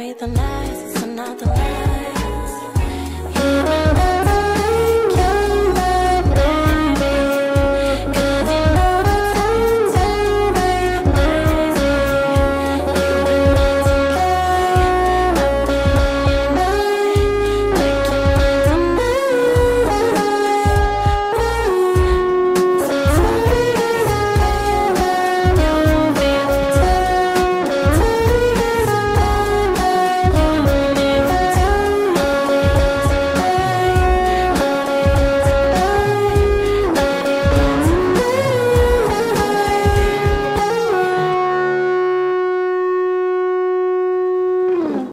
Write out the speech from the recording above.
The lies